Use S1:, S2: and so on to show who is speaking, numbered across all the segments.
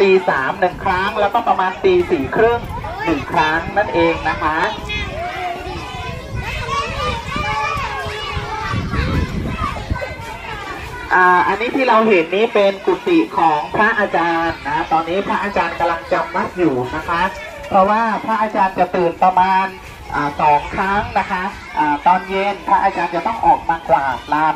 S1: ตีสามหนึ่งครั้ง แล้วก็ประมาณตีสี่ครึ่งหนึ่งครั้งนั่นเองนะคะอ่าอันนี้ที่เราเห็นนี้เป็นกุฏิของพระอาจารย์นะ ตอนนี้พระอาจารย์กำลังจำวัดอยู่นะคะ เพราะว่าพระอาจารย์จะตื่นประมาณสองครั้งนะคะอตอนเย็นพระอาจารย์จะต้องออกมากวาดลาน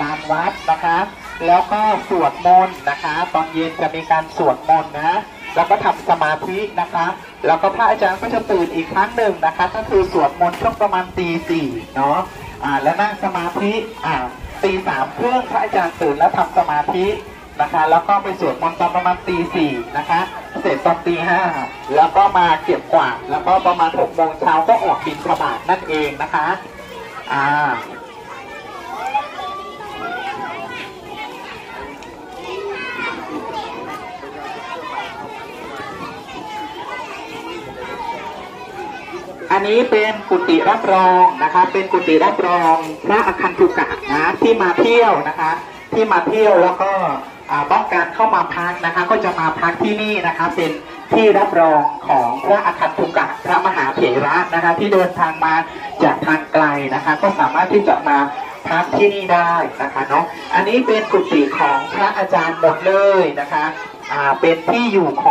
S1: ลานวัดนะคะ แล้วก็สวดมนต์นะคะ ตอนเย็นจะมีการสวดมนต์นะแล้วก็ทำสมาธินะคะ แล้วก็พระอาจารย์ก็จะตื่นอีกครั้งหนึ่งนะคะ ก็คือสวดมนต์ช่วงประมาณตีสี่เนาะอ่าแล้วนั่งสมาธิอ่าตีสามครึ่งพระอาจารย์ตื่นแล้วทำสมาธินะคะ แล้วก็ไปสวดมนต์ตอนประมาณตีสี่นะคะ เสร็จตอนตีห้าแล้วก็มาเก็บกวาดแล้วก็ประมาณหกโมงเช้าก็ออกบินขบาตนั่นเองนะคะอ่า อันนี้เป็นกุฏิรับรองนะคะเป็นกุฏิรับรองพระอคันตุกะนะที่มาเที่ยวนะคะ ที่มาเที่ยวแล้วก็ต้องการเข้ามาพักนะคะ ก็จะมาพักที่นี่นะคะ เป็นที่รับรองของพระอคันตุกะพระมหาเถระนะคะ ที่เดินทางมาจากทางไกลนะคะ ก็สามารถที่จะมาพักที่นี่ได้นะคะเนาะอันนี้เป็นกุฏิของพระอาจารย์หมดเลยนะคะเป็นที่อยู่ของ